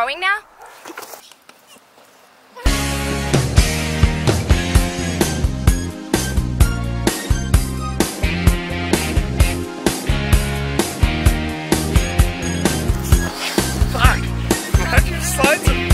throwing now? Fuck! Imagine slides